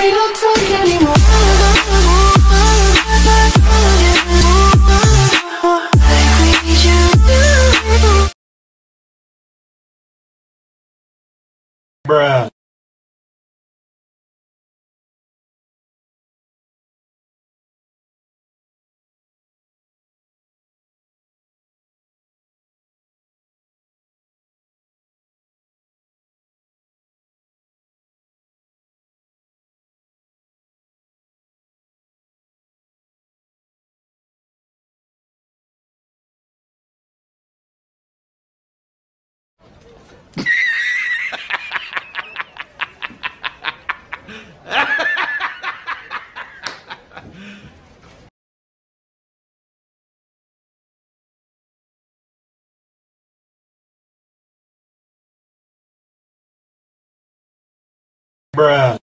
We don't talk anymore. Bruh. Bruh.